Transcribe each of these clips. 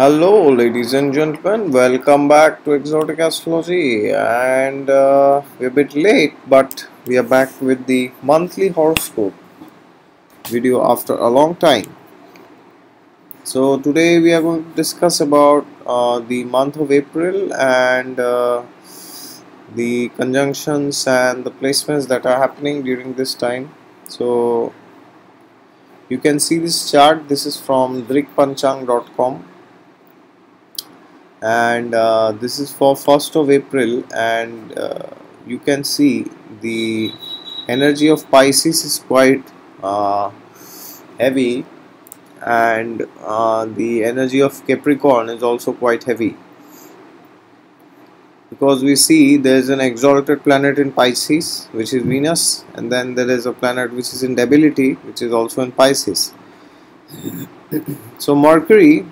Hello, ladies and gentlemen. Welcome back to Exotic Astrology. And uh, we're a bit late, but we are back with the monthly horoscope video after a long time. So today we are going to discuss about uh, the month of April and uh, the conjunctions and the placements that are happening during this time. So you can see this chart. This is from drikpanchang.com and uh, this is for 1st of April and uh, you can see the energy of Pisces is quite uh, heavy. And uh, the energy of Capricorn is also quite heavy. Because we see there is an exalted planet in Pisces which is Venus and then there is a planet which is in debility which is also in Pisces. So Mercury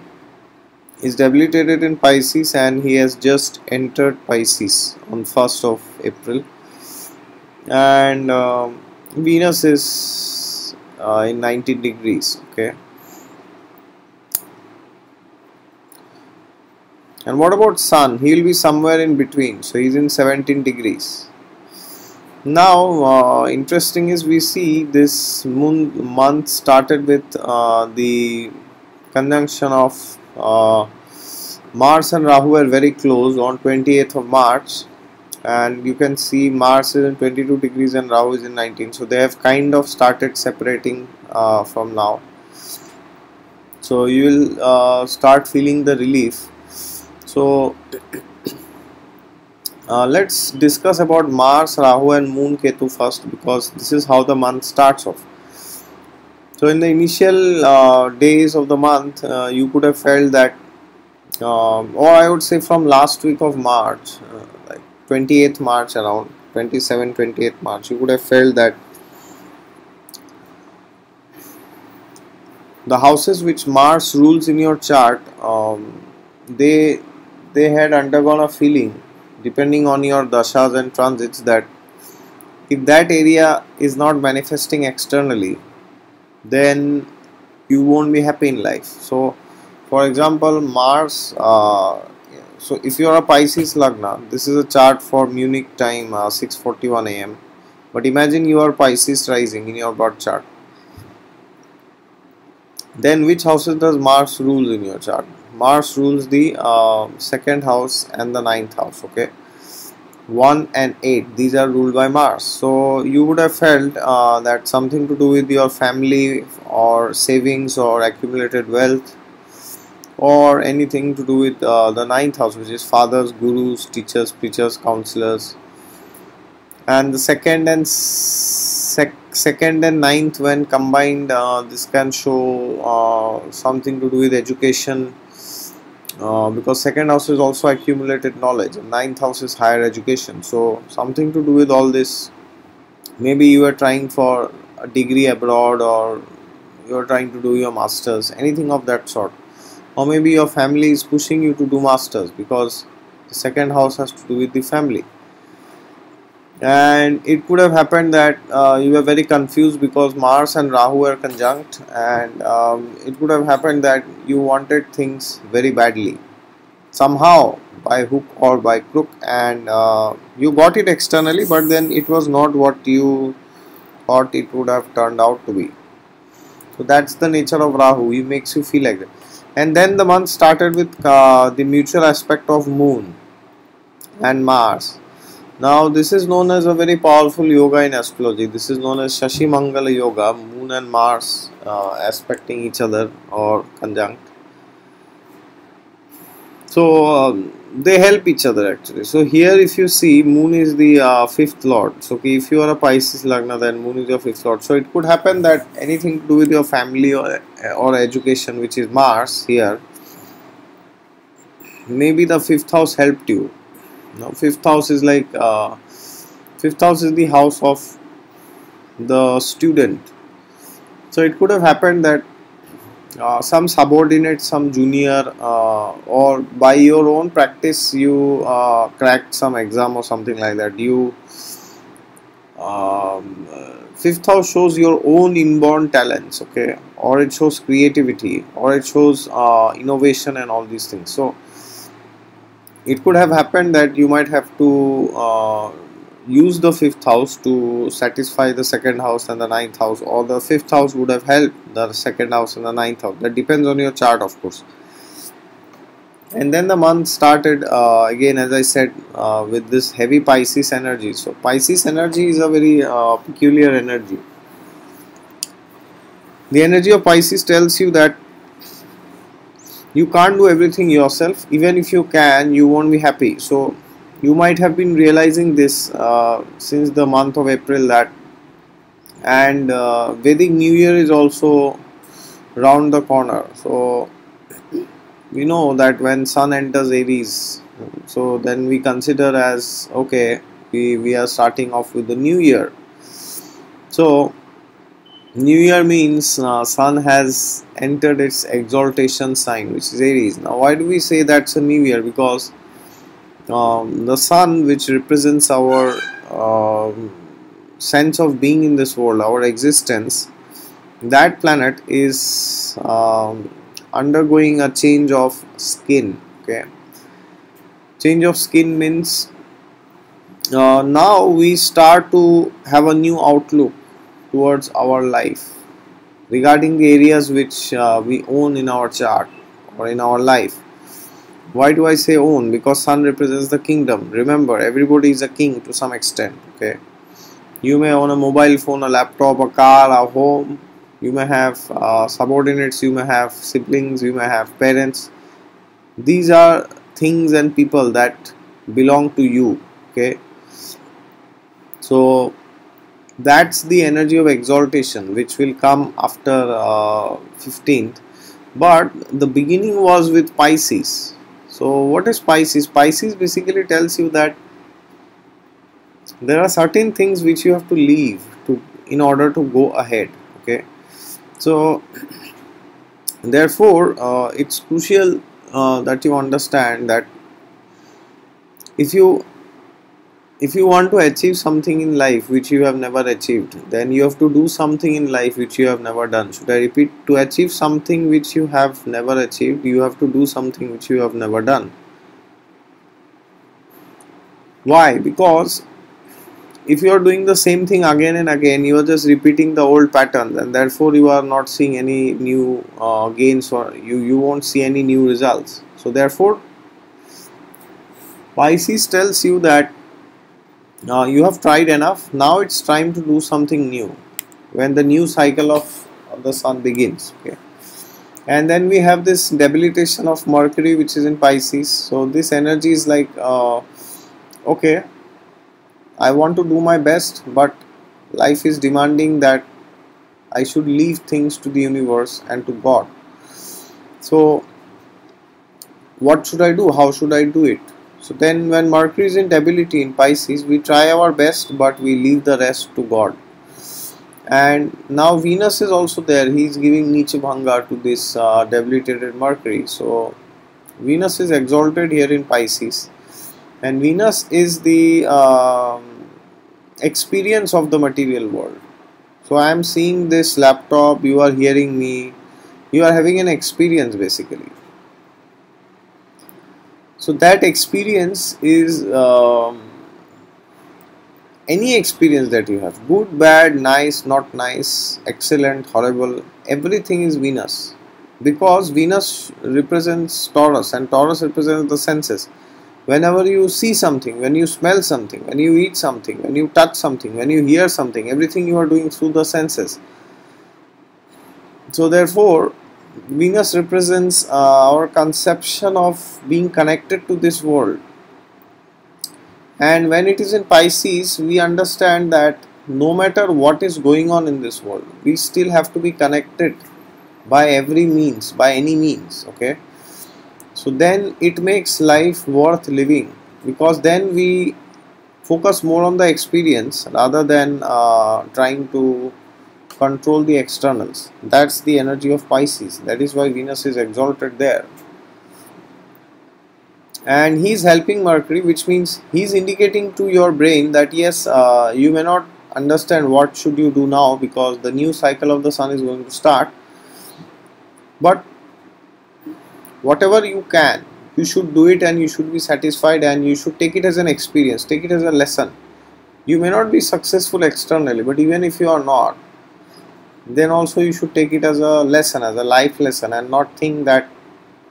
is debilitated in Pisces and he has just entered Pisces on 1st of April. And um, Venus is uh, in 19 degrees okay? And what about Sun? He will be somewhere in between so he's in 17 degrees. Now uh, interesting is we see this moon month started with uh, the conjunction of uh, Mars and Rahu are very close on 28th of March. And you can see Mars is in 22 degrees and Rahu is in 19 so they have kind of started separating uh, from now. So you will uh, start feeling the relief. So uh, let's discuss about Mars, Rahu and Moon Ketu first because this is how the month starts off so in the initial uh, days of the month, uh, you could have felt that, uh, or I would say from last week of March, uh, like 28th March around 27, 28th March, you could have felt that the houses which Mars rules in your chart, um, they they had undergone a feeling, depending on your dashas and transits, that if that area is not manifesting externally then you won't be happy in life. So for example mars uh, so if you are a pisces lagna this is a chart for munich time uh, 6:41 am but imagine you are pisces rising in your birth chart. Then which houses does mars rule in your chart? Mars rules the uh, second house and the ninth house okay 1 and 8 these are ruled by Mars. So you would have felt uh, that something to do with your family or savings or accumulated wealth or anything to do with uh, the ninth house which is fathers gurus teachers preachers counselors. And the second and sec second and ninth when combined uh, this can show uh, something to do with education uh, because second house is also accumulated knowledge. And ninth house is higher education. So something to do with all this. Maybe you are trying for a degree abroad or you are trying to do your masters anything of that sort. Or maybe your family is pushing you to do masters because the second house has to do with the family and it could have happened that uh, you were very confused because Mars and Rahu were conjunct and um, it could have happened that you wanted things very badly. Somehow by hook or by crook and uh, you got it externally but then it was not what you thought it would have turned out to be. So that's the nature of Rahu. He makes you feel like that. And then the month started with uh, the mutual aspect of moon and Mars now this is known as a very powerful yoga in astrology. This is known as Shashi Mangala Yoga, Moon and Mars uh, aspecting each other or conjunct. So um, they help each other actually. So here if you see Moon is the uh, fifth lord. So okay, if you are a Pisces Lagna then Moon is your fifth lord. So it could happen that anything to do with your family or, or education which is Mars here maybe the fifth house helped you now fifth house is like uh, fifth house is the house of the student. So it could have happened that uh, some subordinate some junior uh, or by your own practice you uh, cracked some exam or something like that. You um, fifth house shows your own inborn talents okay? Or it shows creativity or it shows uh, innovation and all these things. So it could have happened that you might have to uh, use the fifth house to satisfy the second house and the ninth house or the fifth house would have helped the second house and the ninth house. That depends on your chart of course. And then the month started uh, again as I said uh, with this heavy Pisces energy. So Pisces energy is a very uh, peculiar energy. The energy of Pisces tells you that you can't do everything yourself. Even if you can you won't be happy. So you might have been realizing this uh, since the month of April that and uh, Vedic New Year is also round the corner. So we know that when sun enters aries so then we consider as okay we, we are starting off with the new year. So new year means uh, sun has entered its exaltation sign which is aries. Now why do we say that's a new year? Because um, the sun which represents our uh, sense of being in this world our existence that planet is um, undergoing a change of skin okay? Change of skin means uh, now we start to have a new outlook towards our life regarding the areas which uh, we own in our chart or in our life. Why do i say own? Because sun represents the kingdom. Remember everybody is a king to some extent okay? You may own a mobile phone a laptop a car a home. You may have uh, subordinates you may have siblings you may have parents. These are things and people that belong to you okay? So that's the energy of exaltation which will come after uh, 15th but the beginning was with pisces. So what is pisces? Pisces basically tells you that there are certain things which you have to leave to in order to go ahead okay? So therefore uh, it's crucial uh, that you understand that if you if you want to achieve something in life which you have never achieved then you have to do something in life which you have never done. Should i repeat? To achieve something which you have never achieved you have to do something which you have never done. Why? Because if you are doing the same thing again and again you are just repeating the old patterns and therefore you are not seeing any new uh, gains or you you won't see any new results. So therefore Pisces tells you that uh, you have tried enough now it's time to do something new when the new cycle of, of the sun begins okay and then we have this debilitation of mercury which is in pisces so this energy is like uh, okay I want to do my best, but life is demanding that I should leave things to the universe and to God. So, what should I do? How should I do it? So, then when Mercury is in debility in Pisces, we try our best, but we leave the rest to God. And now Venus is also there, he is giving Nicha Bhanga to this uh, debilitated Mercury. So, Venus is exalted here in Pisces and Venus is the um, experience of the material world. So I am seeing this laptop, you are hearing me, you are having an experience basically. So that experience is um, any experience that you have good, bad, nice, not nice, excellent, horrible, everything is Venus because Venus represents Taurus and Taurus represents the senses whenever you see something, when you smell something, when you eat something, when you touch something, when you hear something, everything you are doing through the senses. So, therefore, Venus represents uh, our conception of being connected to this world. And when it is in Pisces, we understand that no matter what is going on in this world, we still have to be connected by every means, by any means. Okay so then it makes life worth living because then we focus more on the experience rather than uh, trying to control the externals. That's the energy of pisces. That is why venus is exalted there. And he's helping mercury which means he's indicating to your brain that yes uh, you may not understand what should you do now because the new cycle of the sun is going to start. But whatever you can you should do it and you should be satisfied and you should take it as an experience take it as a lesson. You may not be successful externally but even if you are not then also you should take it as a lesson as a life lesson and not think that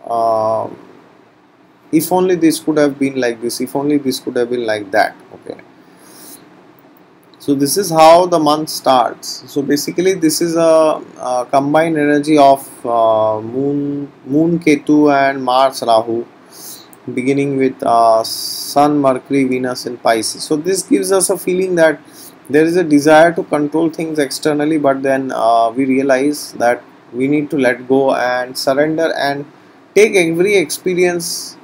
uh, if only this could have been like this if only this could have been like that okay? So this is how the month starts. So basically this is a, a combined energy of uh, moon moon ketu and mars rahu beginning with uh, sun mercury venus in pisces. So this gives us a feeling that there is a desire to control things externally but then uh, we realize that we need to let go and surrender and take every experience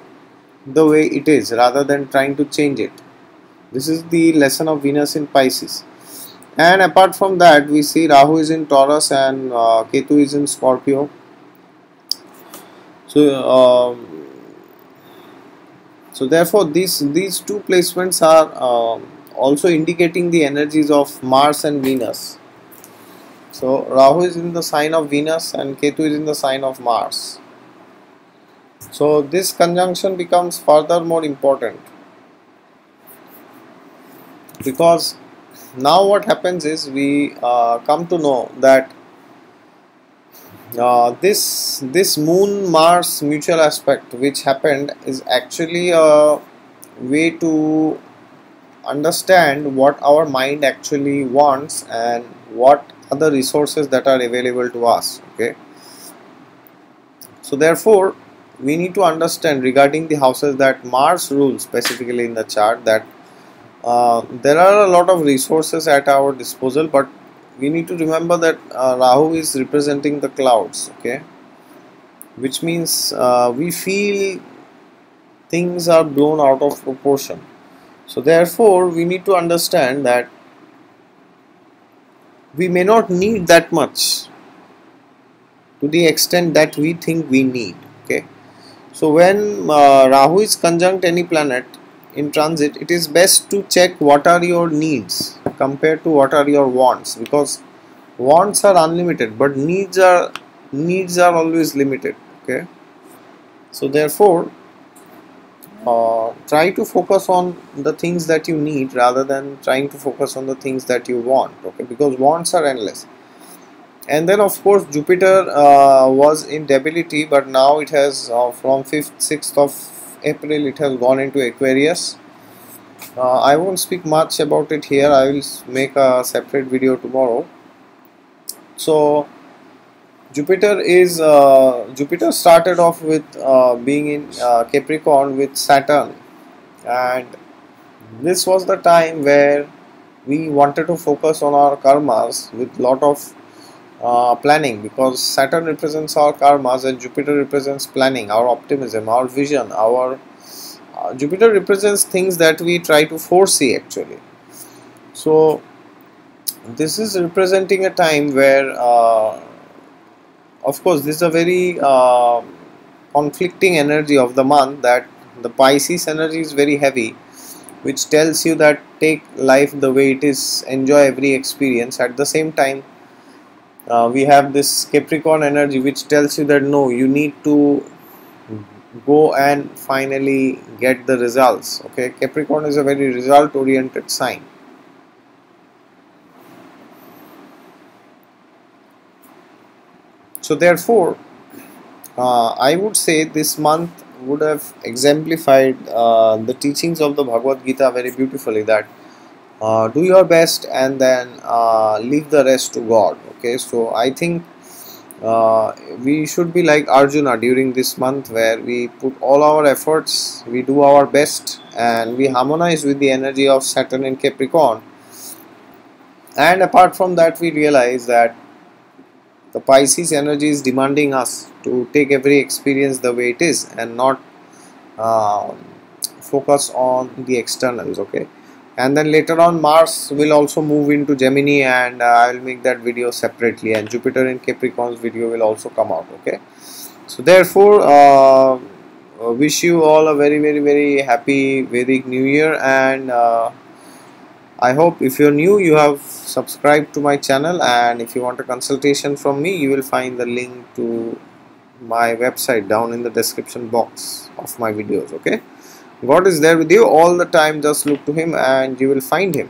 the way it is rather than trying to change it this is the lesson of Venus in Pisces. And apart from that, we see Rahu is in Taurus and uh, Ketu is in Scorpio. So, um, so therefore, these these two placements are uh, also indicating the energies of Mars and Venus. So Rahu is in the sign of Venus and Ketu is in the sign of Mars. So this conjunction becomes further more important because now what happens is we uh, come to know that uh, this this moon mars mutual aspect which happened is actually a way to understand what our mind actually wants and what other resources that are available to us okay? So therefore we need to understand regarding the houses that mars rules specifically in the chart that uh, there are a lot of resources at our disposal but we need to remember that uh, Rahu is representing the clouds okay? Which means uh, we feel things are blown out of proportion so therefore we need to understand that we may not need that much to the extent that we think we need okay? So when uh, Rahu is conjunct any planet in transit it is best to check what are your needs compared to what are your wants because wants are unlimited but needs are needs are always limited okay? So therefore uh, try to focus on the things that you need rather than trying to focus on the things that you want okay? Because wants are endless. And then of course Jupiter uh, was in debility but now it has uh, from 5th 6th of April it has gone into Aquarius. Uh, I won't speak much about it here. I will make a separate video tomorrow. So Jupiter is uh, Jupiter started off with uh, being in uh, Capricorn with Saturn and this was the time where we wanted to focus on our karmas with lot of uh, planning because Saturn represents our karmas and Jupiter represents planning, our optimism, our vision, our uh, Jupiter represents things that we try to foresee actually. So this is representing a time where uh, of course this is a very uh, conflicting energy of the month that the Pisces energy is very heavy which tells you that take life the way it is enjoy every experience. At the same time uh, we have this Capricorn energy which tells you that no you need to go and finally get the results okay? Capricorn is a very result oriented sign so therefore uh, I would say this month would have exemplified uh, the teachings of the Bhagavad Gita very beautifully that uh, do your best and then uh, leave the rest to God okay? So I think uh, we should be like Arjuna during this month where we put all our efforts we do our best and we harmonize with the energy of Saturn in Capricorn. And apart from that we realize that the Pisces energy is demanding us to take every experience the way it is and not uh, focus on the externals okay? And then later on Mars will also move into Gemini and uh, I will make that video separately and Jupiter in Capricorn's video will also come out okay? So therefore uh, wish you all a very very very happy Vedic New Year and uh, I hope if you're new you have subscribed to my channel and if you want a consultation from me you will find the link to my website down in the description box of my videos okay? God is there with you. All the time just look to him and you will find him